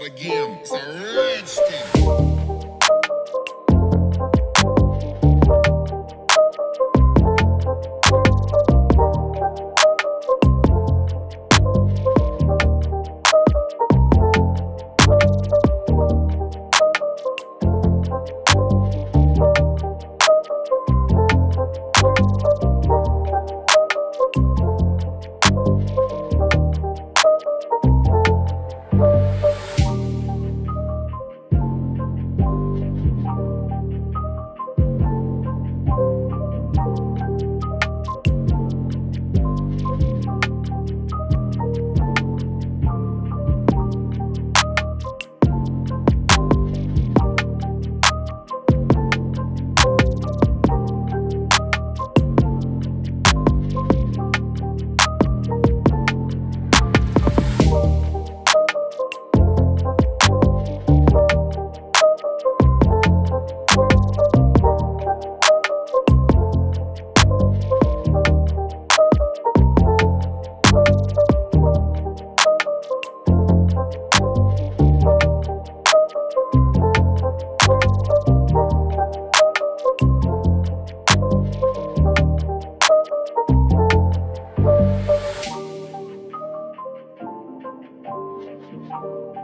start again. It's a rich thing. 上。